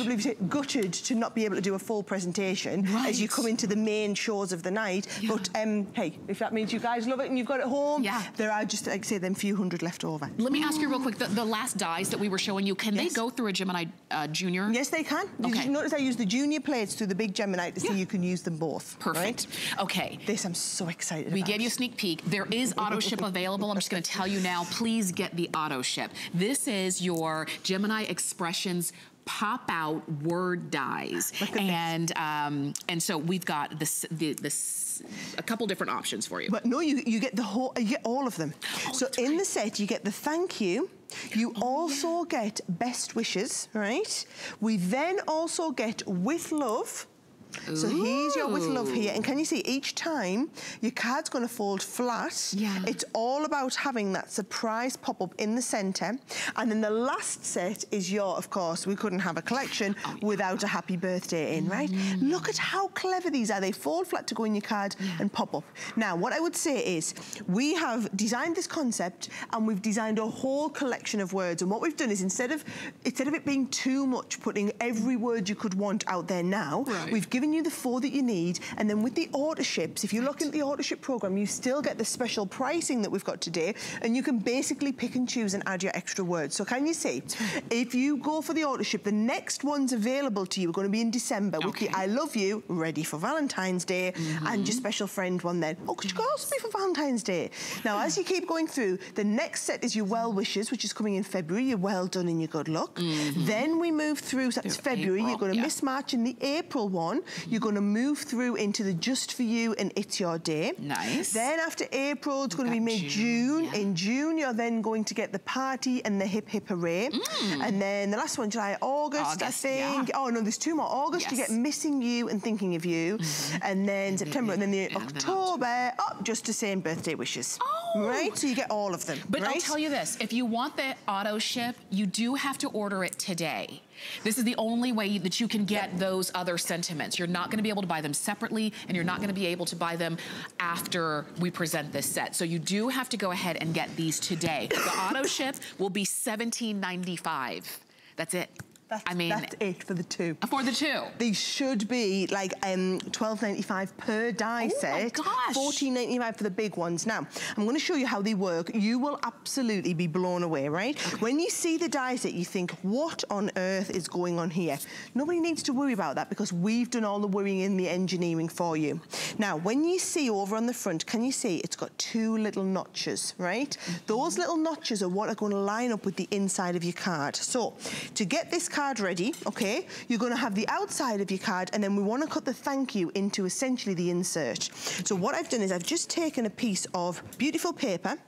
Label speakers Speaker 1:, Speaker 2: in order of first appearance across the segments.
Speaker 1: unbelievably gutted to not be able to do a full presentation right. as you come into the main shows of the night. Yeah. But um, hey, if that means you guys love it and you've got it home, yeah. there are just, like say, them few hundred left over.
Speaker 2: Let me ask you real quick, the, the last dies that we were showing you, can yes. they go through a Gemini uh, Junior?
Speaker 1: Yes, they can. Okay. Did you notice I use the Junior plates through the big Gemini to yeah. see you can use them both.
Speaker 2: Perfect.
Speaker 1: Right?
Speaker 2: Okay.
Speaker 1: This I'm so excited
Speaker 2: We
Speaker 1: about.
Speaker 2: gave you a sneak peek. There is auto ship available. I'm just gonna tell you now, please get the auto ship. This is your Gemini Expressions pop out word dies. And um, and so we've got this, the, this a couple different options for you.
Speaker 1: But no, you, you get the whole, you get all of them. Oh, so in right. the set, you get the thank you, you oh, also yeah. get best wishes, right? We then also get with love, Ooh. So here's your with love here. And can you see each time your card's gonna fold flat. Yeah. It's all about having that surprise pop-up in the center. And then the last set is your, of course, we couldn't have a collection oh, yeah. without a happy birthday in, right? Mm. Look at how clever these are. They fold flat to go in your card yeah. and pop up. Now, what I would say is we have designed this concept and we've designed a whole collection of words. And what we've done is instead of instead of it being too much, putting every word you could want out there now, right. we've given you the four that you need. And then with the auto ships, if you look at the auto ship program, you still get the special pricing that we've got today. And you can basically pick and choose and add your extra words. So can you see, if you go for the auto ship, the next ones available to you are going to be in December okay. with the I love you, ready for Valentine's Day, mm -hmm. and your special friend one then. Oh, could you go also be for Valentine's Day? Now, as you keep going through, the next set is your well wishes, which is coming in February. You're well done and your good luck. Mm -hmm. Then we move through, so that's February. April, you're going to yeah. miss March in the April one. You're going to move through into the Just For You and It's Your Day.
Speaker 2: Nice.
Speaker 1: Then after April, it's going to be mid-June. Yeah. In June, you're then going to get the party and the Hip Hip Hooray. Mm. And then the last one, July, August, August I think. Yeah. Oh, no, there's two more. August, yes. you get Missing You and Thinking of You. Mm -hmm. And then September, and then the October, then oh, just the same birthday wishes. Oh. Right? So you get all of them,
Speaker 2: But
Speaker 1: right?
Speaker 2: I'll tell you this, if you want the auto ship, you do have to order it today. This is the only way that you can get those other sentiments. You're not gonna be able to buy them separately and you're not gonna be able to buy them after we present this set. So you do have to go ahead and get these today. The auto ship will be $17.95. That's it.
Speaker 1: That's, I mean, that's it for the two.
Speaker 2: For the two.
Speaker 1: These should be like um, $12.95 per die
Speaker 2: oh
Speaker 1: set.
Speaker 2: gosh.
Speaker 1: $14.95 for the big ones. Now, I'm going to show you how they work. You will absolutely be blown away, right? Okay. When you see the die set, you think, what on earth is going on here? Nobody needs to worry about that because we've done all the worrying in the engineering for you. Now, when you see over on the front, can you see it's got two little notches, right? Mm -hmm. Those little notches are what are going to line up with the inside of your card. So, to get this card ready, okay, you're gonna have the outside of your card and then we wanna cut the thank you into essentially the insert. So what I've done is I've just taken a piece of beautiful paper,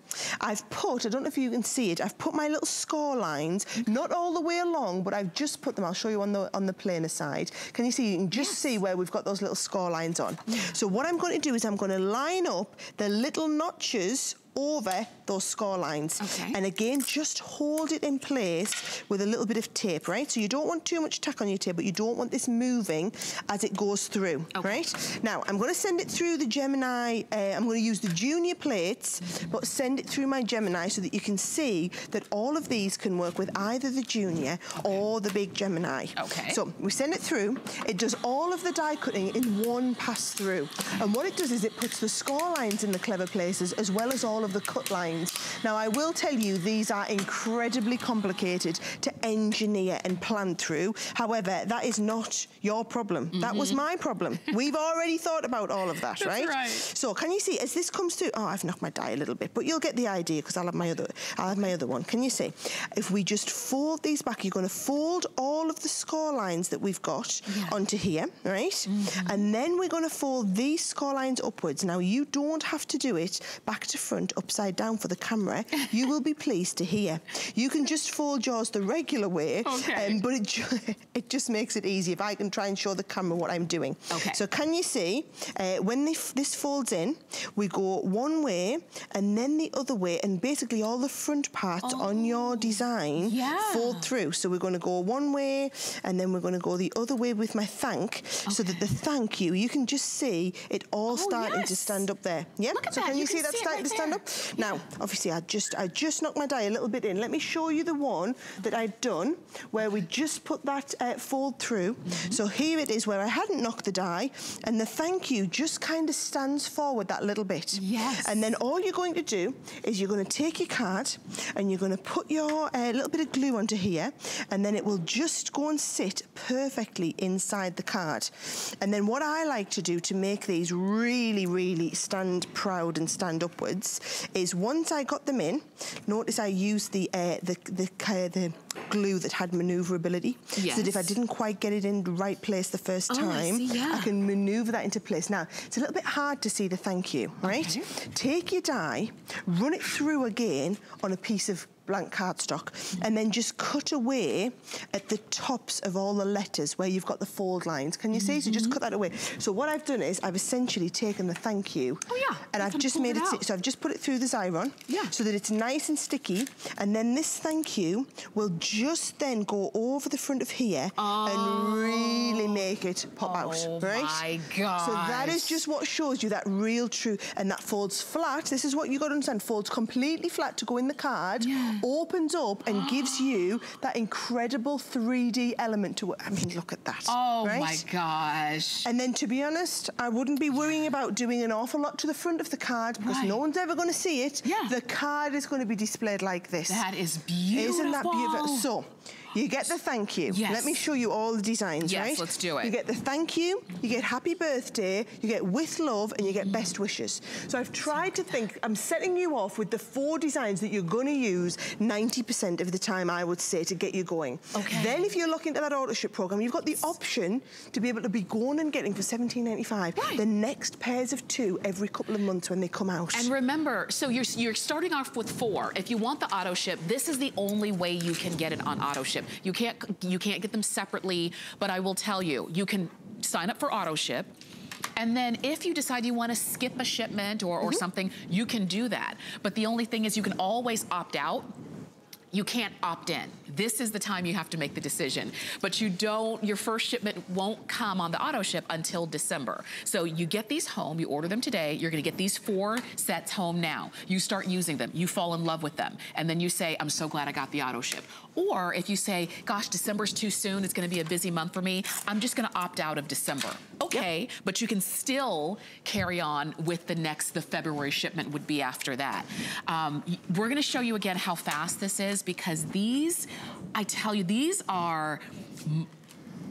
Speaker 1: I've put, I don't know if you can see it, I've put my little score lines, not all the way along, but I've just put them, I'll show you on the on the plainer side. Can you see, you can just yes. see where we've got those little score lines on. So what I'm gonna do is I'm gonna line up the little notches over those score lines. Okay. And again, just hold it in place with a little bit of tape, right? So you don't want too much tack on your tape, but you don't want this moving as it goes through, okay. right? Now, I'm gonna send it through the Gemini, uh, I'm gonna use the junior plates, but send it through my Gemini so that you can see that all of these can work with either the junior okay. or the big Gemini.
Speaker 2: Okay.
Speaker 1: So we send it through, it does all of the die cutting in one pass through. And what it does is it puts the score lines in the clever places as well as all of of the cut lines. Now, I will tell you, these are incredibly complicated to engineer and plan through. However, that is not your problem. Mm -hmm. That was mm-hmm. my problem. We've already thought about all of that, right?
Speaker 2: right?
Speaker 1: So can you see, as this comes through, oh, I've knocked my die a little bit, but you'll get the idea because I'll have my other, I'll have my other one. Can you see? If we just fold these back, you're gonna fold all of the score lines that we've got yeah. onto here, right? Mm -hmm. And then we're gonna fold these score lines upwards. Now, you don't have to do it back to front upside down for the camera, you will be pleased to hear. You can just fold yours the regular way, okay. um, but it, ju it just makes it easy if I can try and show the camera what I'm doing.
Speaker 2: Okay.
Speaker 1: So can you see, uh, when this folds in, we go one way and then the other way, and basically all the front parts oh. on your design yeah. fold through. So we're gonna go one way, and then we're gonna go the other way with my thank, okay. so that the thank you, you can just see it all oh, starting yes. to stand up there. Yeah?
Speaker 2: Look at
Speaker 1: so
Speaker 2: that.
Speaker 1: can you,
Speaker 2: you
Speaker 1: see that starting
Speaker 2: right
Speaker 1: to stand
Speaker 2: there.
Speaker 1: Now. Obviously, I just I just knocked my die a little bit in. Let me show you the one that I'd done where we just put that uh, fold through. Mm -hmm. So here it is where I hadn't knocked the die, and the thank you just kind of stands forward that little bit.
Speaker 2: Yes.
Speaker 1: And then all you're going to do is you're going to take your card and you're going to put your uh, little bit of glue onto here, and then it will just go and sit perfectly inside the card. And then what I like to do to make these really, really stand proud and stand upwards is once I got them in, notice I used the uh, the the, uh, the glue that had maneuverability. Yes. So that if I didn't quite get it in the right place the first oh, time,
Speaker 2: I, see, yeah.
Speaker 1: I can maneuver that into place. Now, it's a little bit hard to see the thank you, right? Okay. Take your die, run it through again on a piece of blank cardstock and then just cut away at the tops of all the letters where you've got the fold lines. Can you see? Mm -hmm. So just mm-hmm. cut that away. So what I've done is I've essentially taken the thank you.
Speaker 2: Oh yeah.
Speaker 1: And I've just made it, it so I've just put it through the Xyron.
Speaker 2: Yeah.
Speaker 1: So that it's nice and sticky. And then this thank you will just then go over the front of here
Speaker 2: oh.
Speaker 1: and really make it pop
Speaker 2: oh
Speaker 1: out. Right?
Speaker 2: Oh my god.
Speaker 1: So that is just what shows you that real true and that folds flat. This is what you got to understand. Folds completely flat to go in the card.
Speaker 2: Yeah
Speaker 1: opens up and gives you that incredible 3D element to it. I mean, look at that.
Speaker 2: Oh right? my gosh.
Speaker 1: And then to be honest, I wouldn't be worrying about doing an awful lot to the front of the card because right. no one's ever going to see it.
Speaker 2: Yeah.
Speaker 1: The card is going to be displayed like this.
Speaker 2: That is beautiful.
Speaker 1: Isn't that beautiful? So, you get the thank you.
Speaker 2: Yes.
Speaker 1: Let me show you all the designs,
Speaker 2: yes,
Speaker 1: right?
Speaker 2: Yes, let's do it.
Speaker 1: You get the thank you, you get happy birthday, you get with love, and you get best wishes. So I've tried to think, I'm setting you off with the four designs that you're going to use 90% of the time, I would say, to get you going.
Speaker 2: Okay.
Speaker 1: Then if you're looking at that auto ship program, you've got the option to be able to be going and getting for 17.95
Speaker 2: right.
Speaker 1: the next pairs of two every couple of months when they come out.
Speaker 2: And remember, so you're, you're starting off with four. If you want the auto ship, this is the only way you can get it on auto ship. You can't you can't get them separately, but I will tell you, you can sign up for auto ship. And then if you decide you want to skip a shipment or, or mm -hmm. something, you can do that. But the only thing is you can always opt out you can't opt in. This is the time you have to make the decision. But you don't, your first shipment won't come on the auto ship until December. So you get these home, you order them today, you're gonna get these four sets home now. You start using them, you fall in love with them, and then you say, I'm so glad I got the auto ship. Or if you say, gosh, December's too soon, it's gonna be a busy month for me, I'm just gonna opt out of December. Okay, yep. but you can still carry on with the next, the February shipment would be after that. Um, we're gonna show you again how fast this is because these, I tell you, these are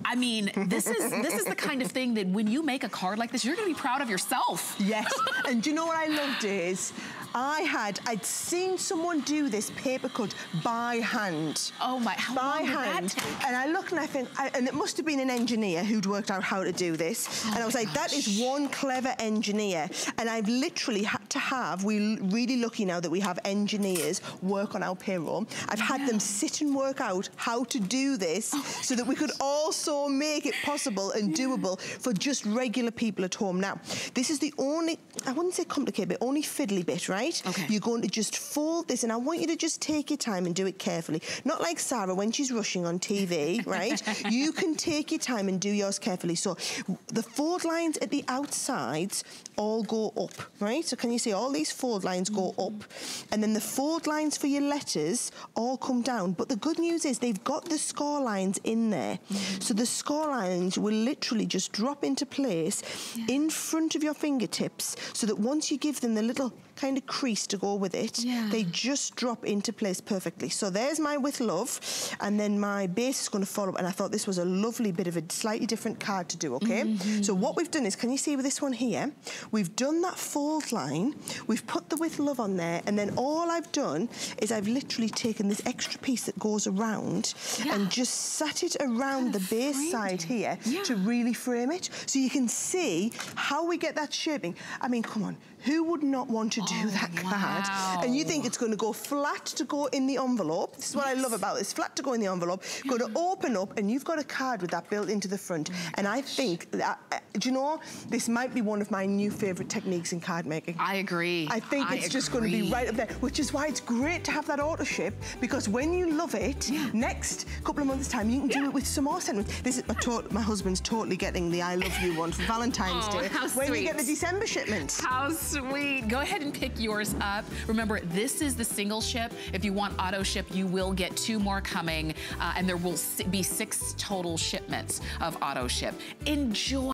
Speaker 2: I mean, this is this is the kind of thing that when you make a card like this, you're gonna be proud of yourself.
Speaker 1: Yes, and you know what I loved is, I had, I'd seen someone do this paper cut by hand.
Speaker 2: Oh my, how
Speaker 1: by hand. And I look and I think, I, and it must have been an engineer who'd worked out how to do this. Oh and I was like, gosh. that is one clever engineer. And I've literally had to have, we're really lucky now that we have engineers work on our payroll. I've had yeah. them sit and work out how to do this oh so that we could also make it possible and yeah. doable for just regular people at home. Now, this is the only, I wouldn't say complicated, but only fiddly bit, right? right?
Speaker 2: Okay.
Speaker 1: You're going to just fold this, and I want you to just take your time and do it carefully. Not like Sarah when she's rushing on TV, right? You can take your time and do yours carefully. So the fold lines at the outsides all go up, right? So can you see all these fold lines go mm -hmm. up? And then the fold lines for your letters all come down. But the good news is they've got the score lines in there. Mm -hmm. So the score lines will literally just drop into place yeah. in front of your fingertips so that once you give them the little kind of crease to go with it.
Speaker 2: Yeah.
Speaker 1: They just drop into place perfectly. So there's my With Love, and then my base is going to follow, and I thought this was a lovely bit of a slightly different card to do, okay? Mm -hmm. So what we've done is, can you see with this one here, we've done that fold line, we've put the With Love on there, and then all I've done is I've literally taken this extra piece that goes around yeah. and just sat it around the base side here
Speaker 2: yeah.
Speaker 1: to really frame it. So you can see how we get that shaping. I mean, come on, who would not want to do oh, that card?
Speaker 2: Wow.
Speaker 1: And you think it's going to go flat to go in the envelope. This is what yes. I love about this. Flat to go in the envelope. Going to open up and you've got a card with that built into the front. Oh and I think, that, uh, do you know, this might be one of my new favourite techniques in card making.
Speaker 2: I agree.
Speaker 1: I think
Speaker 2: I
Speaker 1: it's
Speaker 2: agree.
Speaker 1: just going to be right up there, which is why it's great to have that auto ship because when you love it,
Speaker 2: yeah.
Speaker 1: next couple of months' time, you can do
Speaker 2: yeah.
Speaker 1: it with some more sentiments. This is my, my husband's totally getting the I love you one for Valentine's
Speaker 2: oh,
Speaker 1: Day.
Speaker 2: How
Speaker 1: when
Speaker 2: sweet.
Speaker 1: you get the December shipment.
Speaker 2: How sweet. Go ahead and pick yours up. Remember, this is the single ship. If you want auto ship, you will get two more coming, uh, and there will be six total shipments of auto ship. Enjoy.